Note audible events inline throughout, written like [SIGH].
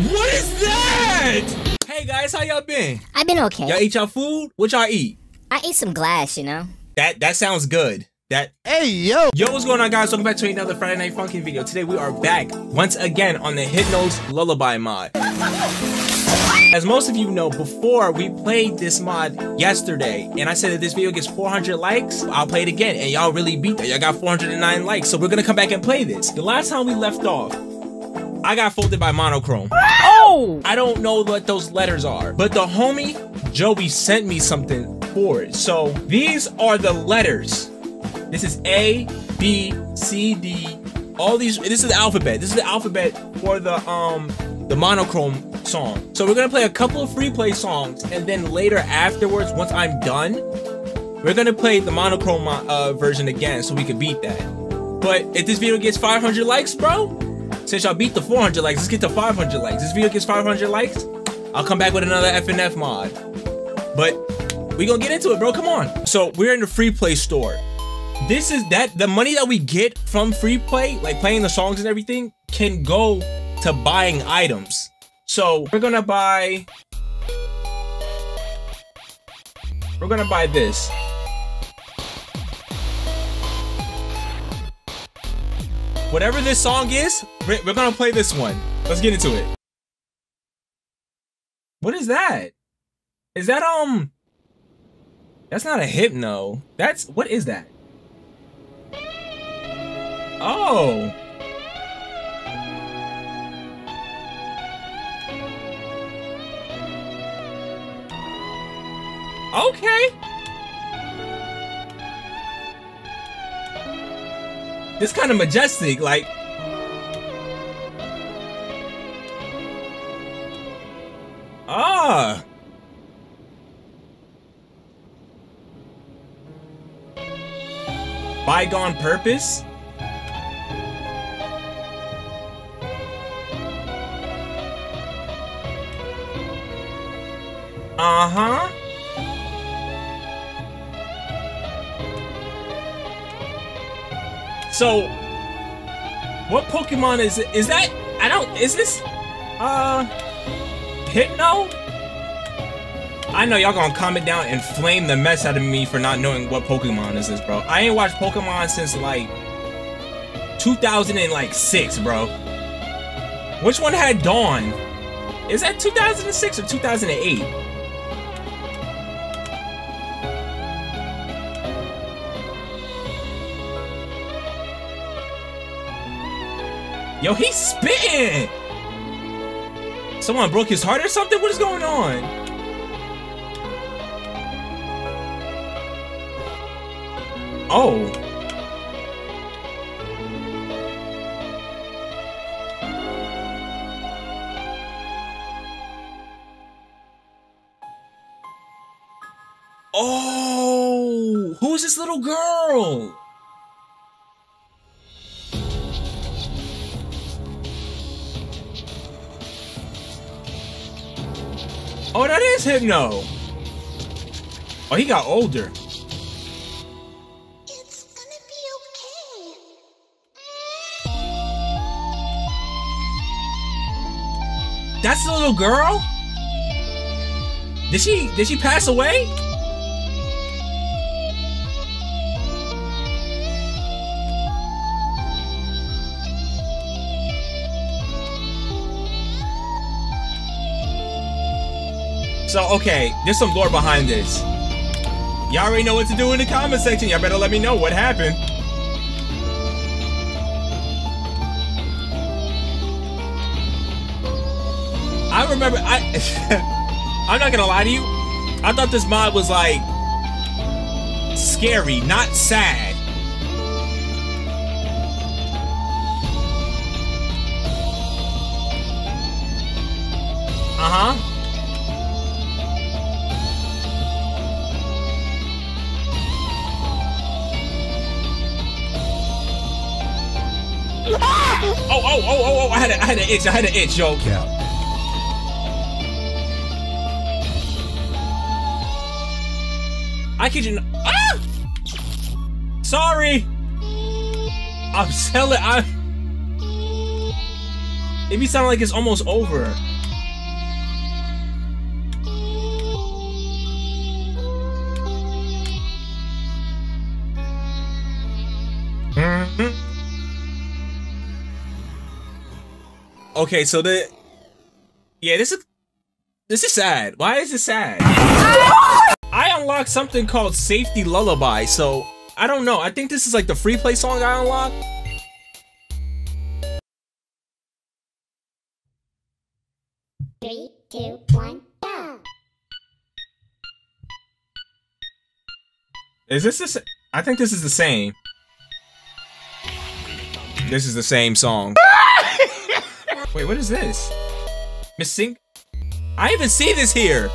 What is that? Hey guys, how y'all been? I've been okay. Y'all ate y'all food? What y'all eat? I ate some glass, you know. That that sounds good. That Hey, yo. Yo, what's going on guys? Welcome back to another Friday Night Funkin' video. Today we are back once again on the Hit Hypno's Lullaby mod. [LAUGHS] As most of you know, before we played this mod yesterday, and I said that this video gets 400 likes, I'll play it again, and y'all really beat that. Y'all got 409 likes, so we're gonna come back and play this. The last time we left off, I got folded by monochrome. Oh! I don't know what those letters are, but the homie Joey sent me something for it. So these are the letters. This is A, B, C, D. All these. This is the alphabet. This is the alphabet for the um the monochrome song. So we're gonna play a couple of free play songs, and then later afterwards, once I'm done, we're gonna play the monochrome uh, version again, so we can beat that. But if this video gets 500 likes, bro, since y'all beat the 400 likes, let's get to 500 likes. This video gets 500 likes, I'll come back with another FNF mod. But we gonna get into it, bro. Come on. So we're in the free play store. This is that the money that we get from free play, like playing the songs and everything, can go to buying items. So we're gonna buy. We're gonna buy this. Whatever this song is, we're, gonna play this one. Let's get into it. What is that? Is that um? That's not a hypno. That's what is that? Oh. Okay. It's kind of majestic, like. Ah. Bygone purpose? Uh-huh. So, what Pokemon is it? Is that, I don't, is this, uh, Hypno? I know y'all gonna comment down and flame the mess out of me for not knowing what Pokemon is this, bro. I ain't watched Pokemon since like 2006, bro. Which one had Dawn? Is that 2006 or 2008? Yo, he's spitting! Someone broke his heart or something? What is going on? Oh. Oh, who's this little girl? Oh, that is Hypno. Oh, he got older. It's gonna be okay. That's the little girl? Did she did she pass away? So okay, there's some lore behind this. Y'all already know what to do in the comment section. Y'all better let me know what happened. I remember I [LAUGHS] I'm not gonna lie to you. I thought this mod was like scary, not sad. Uh-huh. Oh, had had an itch, I had an itch, yo. Cap. I kid you not. Ah! Sorry. I'm selling. I. It be sounding like it's almost over. Mhm. Okay, so the yeah, this is this is sad. Why is it sad? I unlocked something called Safety Lullaby, so I don't know. I think this is like the free play song I unlocked. Three, two, one, go. Is this the I think this is the same. This is the same song. Wait, what is this? Missing? I even see this here.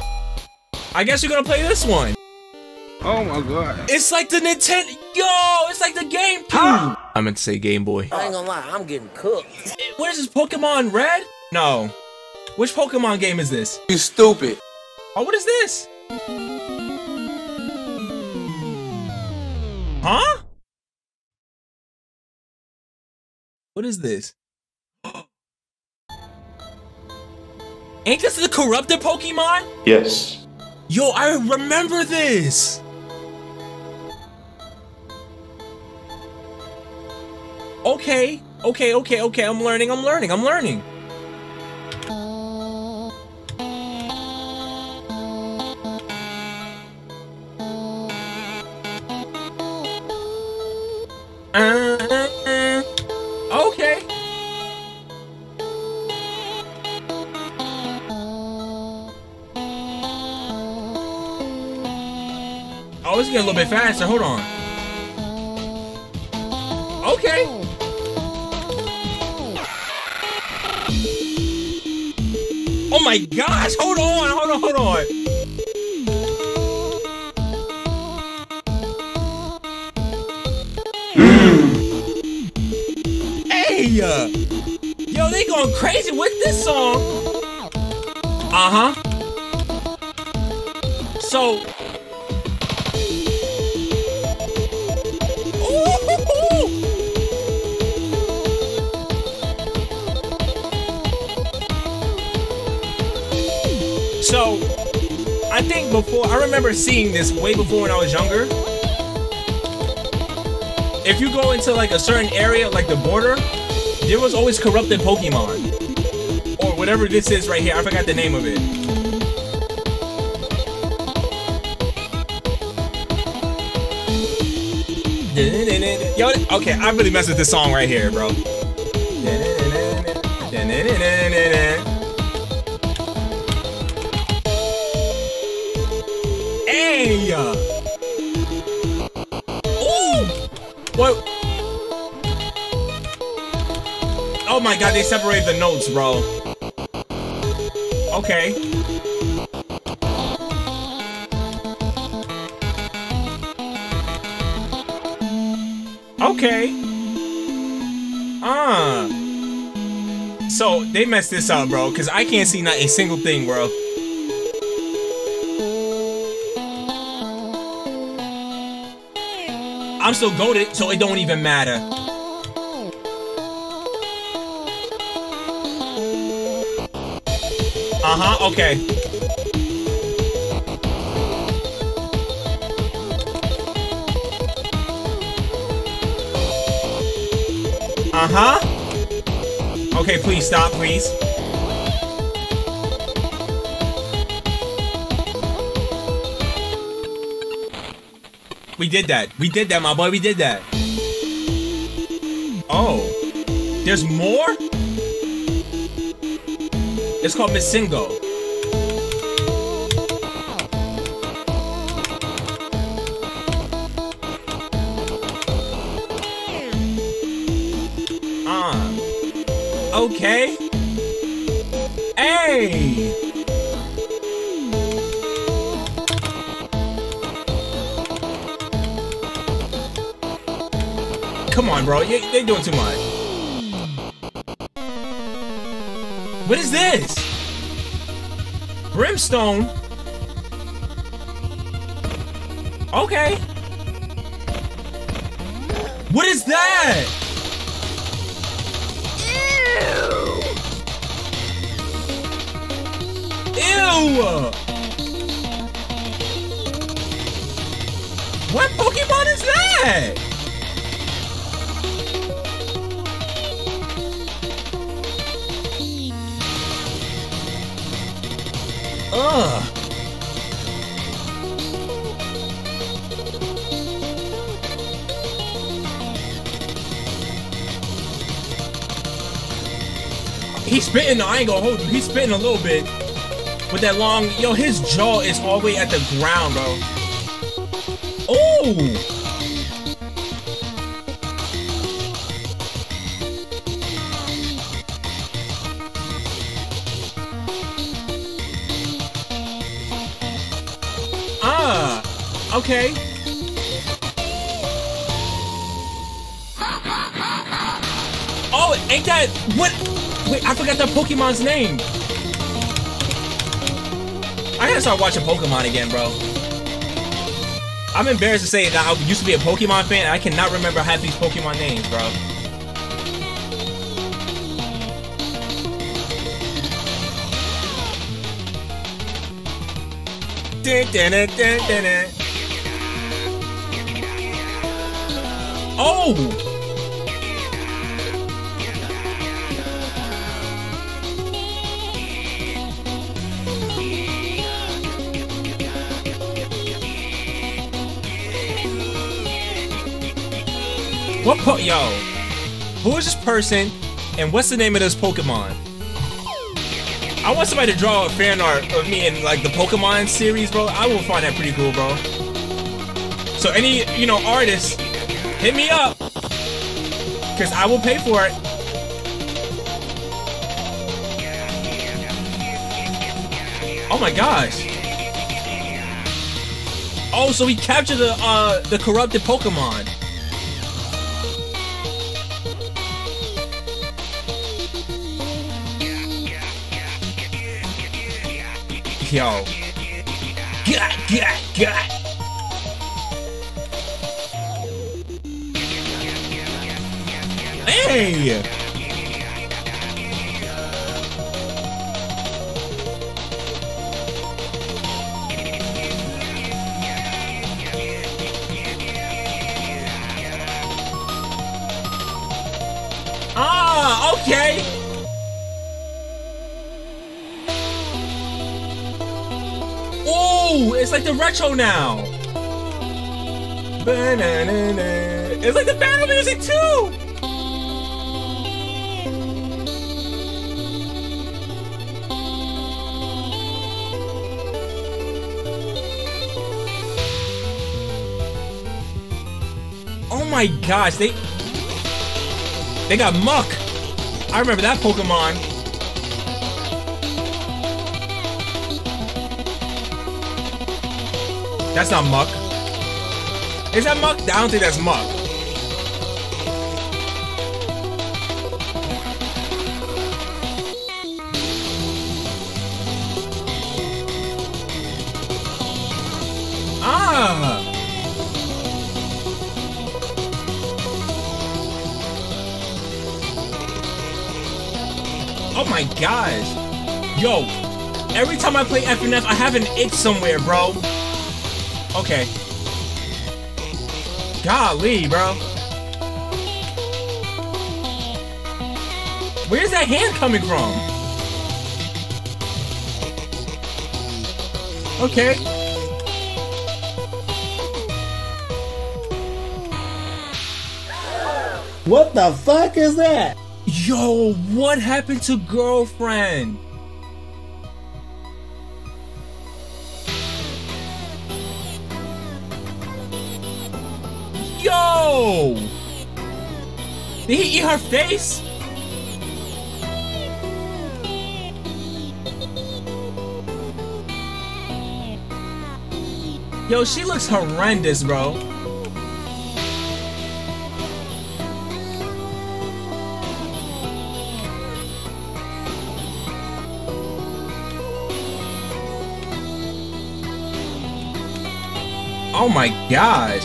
I guess you're gonna play this one. Oh my god. It's like the Nintendo. Yo, it's like the GameCube. I meant to say Game Boy. I ain't gonna lie, I'm getting cooked. What is this? Pokemon Red? No. Which Pokemon game is this? You stupid. Oh, what is this? Huh? What is this? [GASPS] Oh, Ain't this the corrupted Pokemon? Yes. Yo, I remember this. Okay, okay, okay, okay. I'm learning. I'm learning. I'm learning. Oh, it's getting a little bit faster. Hold on. Okay. Oh my gosh! Hold on! Hold on! Hold on! hey! uh, Yo, they going crazy with this song. Uh huh. So. Before, I remember seeing this way before when I was younger. If you go into like a certain area, like the border, there was always corrupted Pokemon. Or whatever this is right here, I forgot the name of it. Yo, okay, I really messed with this song right here, bro. My god, they separated the notes, bro. Okay. Okay. Ah. So they messed this up, bro, because I can't see not a single thing, bro. I'm still goaded, so it don't even matter. Uh-huh, okay. Uh-huh. Okay, please stop, please. We did that. We did that, my boy. We did that. Oh. There's more? It's called MissingNo. Ah. Okay. Hey! Come on, bro. You, they doing too much. What is this? Brimstone? Okay. What is that? Ew! Ew! What Pokemon is that? Ugh. He's spitting, I ain't gonna hold you. He's spitting a little bit. With that long, yo, his jaw is all the way at the ground, bro. Oh! Okay. Oh, ain't that what? Wait, I forgot that Pokemon's name. I gotta start watching Pokemon again, bro. I'm embarrassed to say that I used to be a Pokemon fan and I cannot remember half these Pokemon names, bro. Dun, dun, dun, Oh! What po- yo? Who is this person and what's the name of this Pokemon? I want somebody to draw a fan art of me in like the Pokemon series, bro. I will find that pretty cool, bro. So any, you know, artists, hit me up. Cause I will pay for it. Oh my gosh. Oh, so he captured the uh the corrupted Pokemon. Yo. God, God, God. Hey! Ah, okay. Oh, it's like the retro now. It's like the battle music too. Oh my gosh, they they got Muk. I remember that Pokemon. That's not Muk. Is that Muk? I don't think that's Muk. Oh my gosh. Yo, every time I play FNF, I have an itch somewhere, bro. Okay. Golly, bro. Where's that hand coming from? Okay. What the fuck is that? Yo, what happened to girlfriend? Yo! Did he eat her face? Yo, she looks horrendous, bro. Oh my god!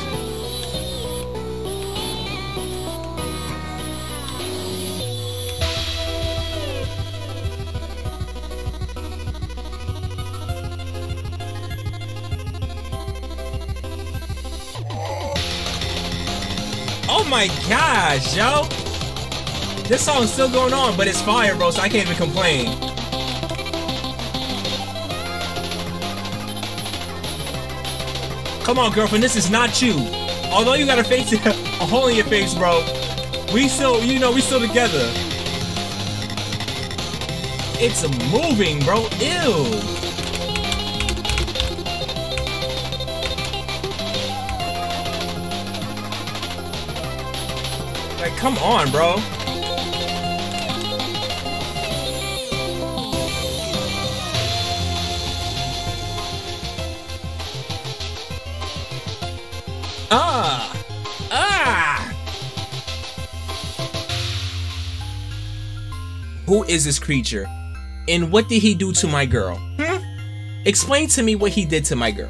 Oh my gosh, yo! This song's still going on, but it's fire, bro, so I can't even complain. Come on, girlfriend, this is not you. Although you got a face, [LAUGHS] a hole in your face, bro. We still, you know, we still together. It's moving, bro. Ew. Like, come on, bro. Who is this creature? And what did he do to my girl? Hmm? Explain to me what he did to my girl.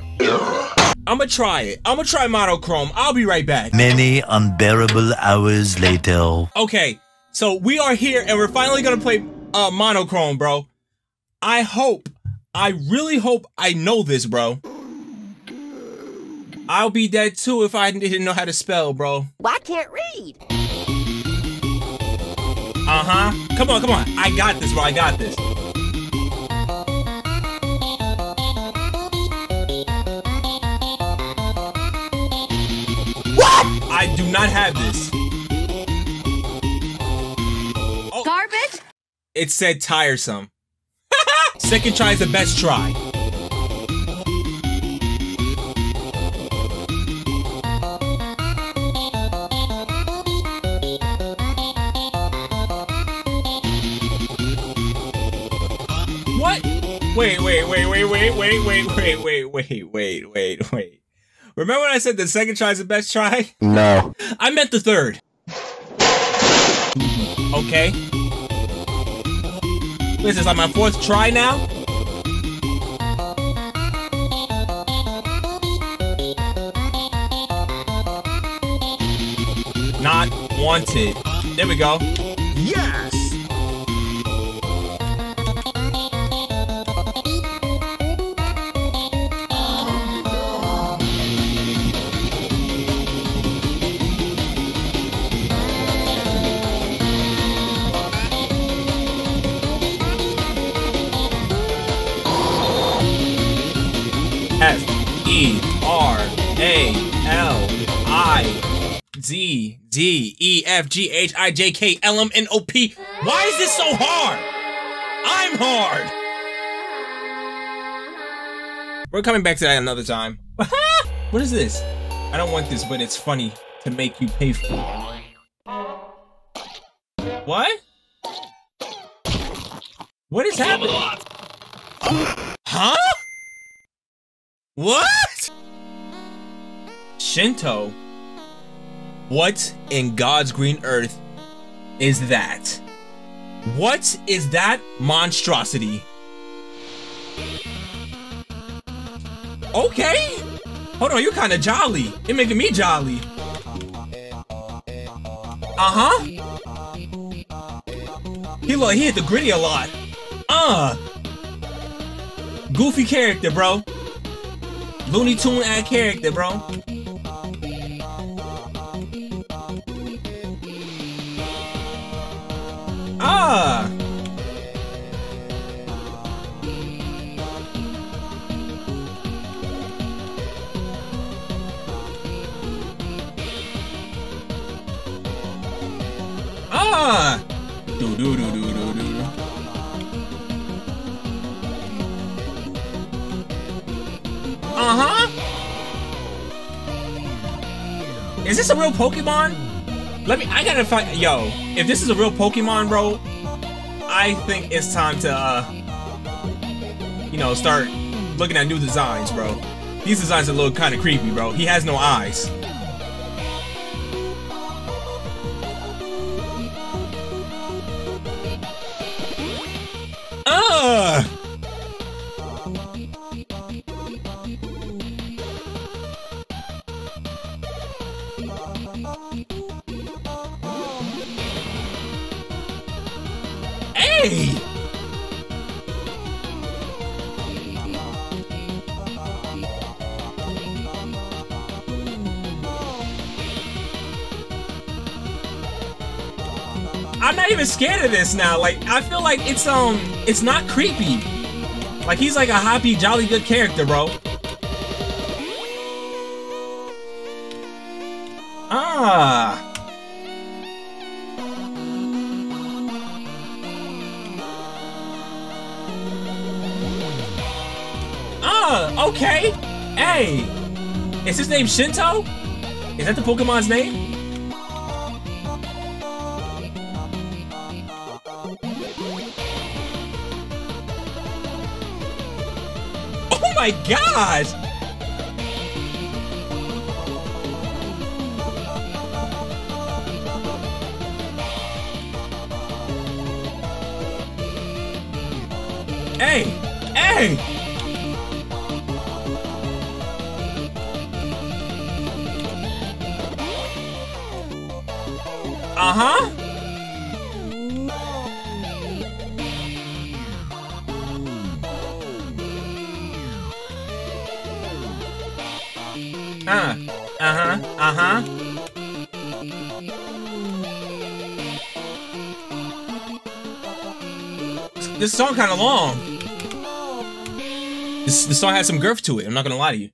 I'ma try it. I'ma try monochrome. I'll be right back. Many unbearable hours later. Okay, so we are here and we're finally gonna play uh monochrome, bro. I hope, I really hope I know this, bro. I'll be dead too if I didn't know how to spell, bro. Well, I can't read. Uh-huh. Come on, come on. I got this, bro. I got this. What? I do not have this. Oh. Garbage? It said tiresome. [LAUGHS] Second try is the best try. Wait, wait, wait, wait, wait, wait, wait, wait, wait. Remember when I said the second try is the best try? No. I meant the third. Okay. This is like my fourth try now? Not wanted. There we go. Yes. Z D E F G H I J K L M N O P. Why is this so hard? I'm hard. We're coming back to that another time. [LAUGHS] what is this? I don't want this, but it's funny to make you pay for it. What? What is happening? Huh? What? Shinto? What in God's green earth is that? What is that monstrosity? Okay. Hold on, you're kind of jolly. You're making me jolly. Uh-huh. He look, he hit the gritty a lot. Uh. Goofy character, bro. Looney Tune ad character, bro. Ah. Ah. Do do do do do do. Uh-huh. Is this a real Pokemon? Let me, I gotta find, yo, if this is a real Pokemon, bro, I think it's time to, uh, you know, start looking at new designs, bro. These designs are a little kind of creepy, bro. He has no eyes. Even scared of this now. Like, I feel like it's, um, it's not creepy. Like, he's like a happy, jolly good character, bro. Ah. Ah, okay. Hey, is his name Shinto? Is that the Pokemon's name? My gosh! Hey! Hey! Uh-huh. Uh-huh. This song kind of long. This, this song has some girth to it, I'm not gonna lie to you.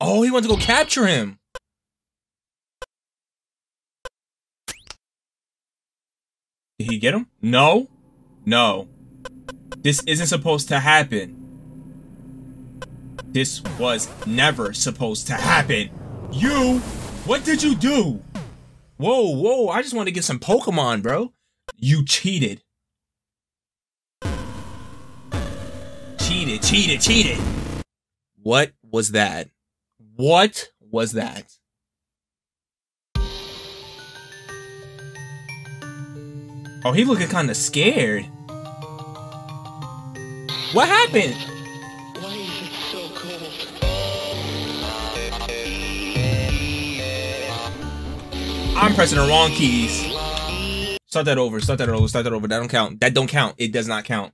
Oh, he went to go capture him. Did he get him? No. No. This isn't supposed to happen. This was never supposed to happen. You, what did you do? Whoa, whoa, I just want to get some Pokemon, bro. You cheated. Cheated, cheated, cheated. What was that? What was that? Oh, he looking kind of scared. What happened? I'm pressing the wrong keys. Start that over. Start that over. Start that over. That don't count. That don't count. It does not count.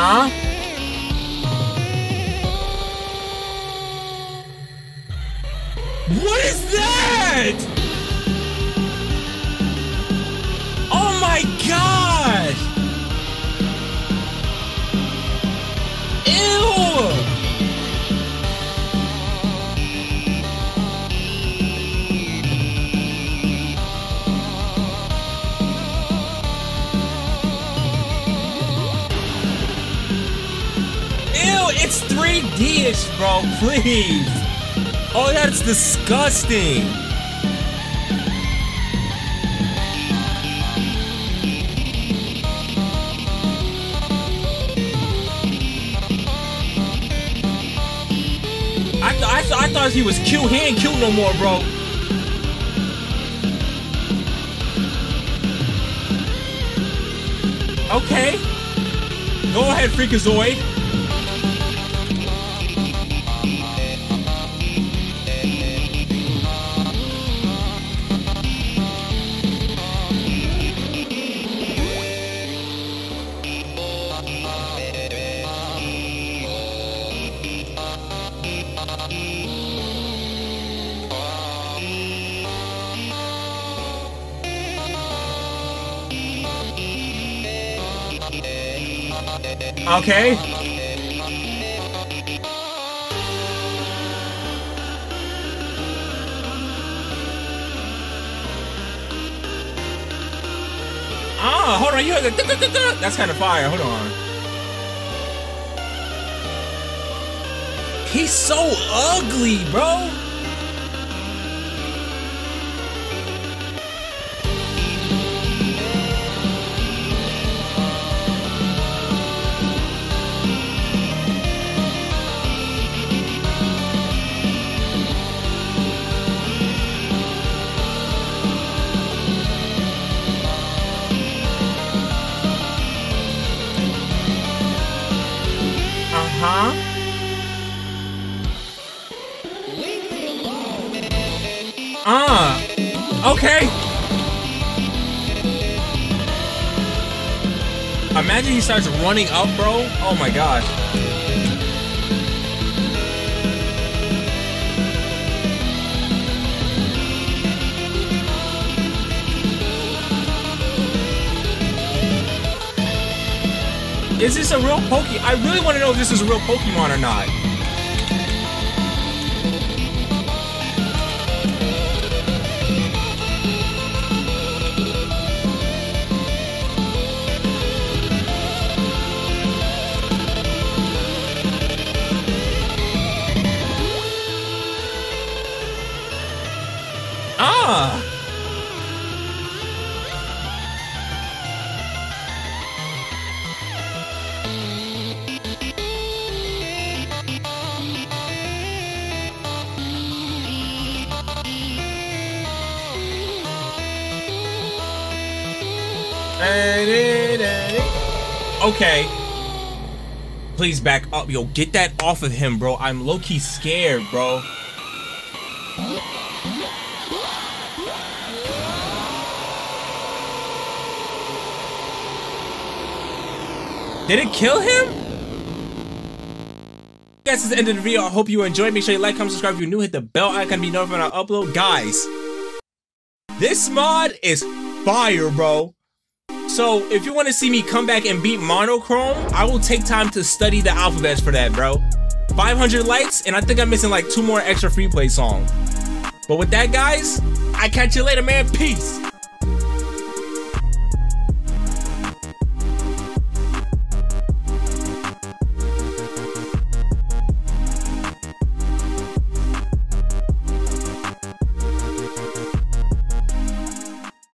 Huh. What is that? Bro, please. Oh, that's disgusting. I, th I, th I thought he was cute. He ain't cute no more, bro. Okay. Go ahead, Freakazoid. Okay. Ah, hold on, you have the That's kind of fire. Hold on. He's so ugly, bro. Starts running up, bro. Oh my gosh. Is this a real Poke? I really want to know if this is a real Pokemon or not. Okay. Please back up. Yo, get that off of him, bro. I'm low-key scared, bro. Did it kill him? Guys, this is the end of the video. I hope you enjoyed. Make sure you like, comment, subscribe if you're new. Hit the bell icon to be notified when I upload. Guys, this mod is fire, bro. So if you want to see me come back and beat Monochrome, I will take time to study the alphabets for that, bro. 500 likes, and I think I'm missing like two more extra free play songs. But with that, guys, I catch you later, man. Peace.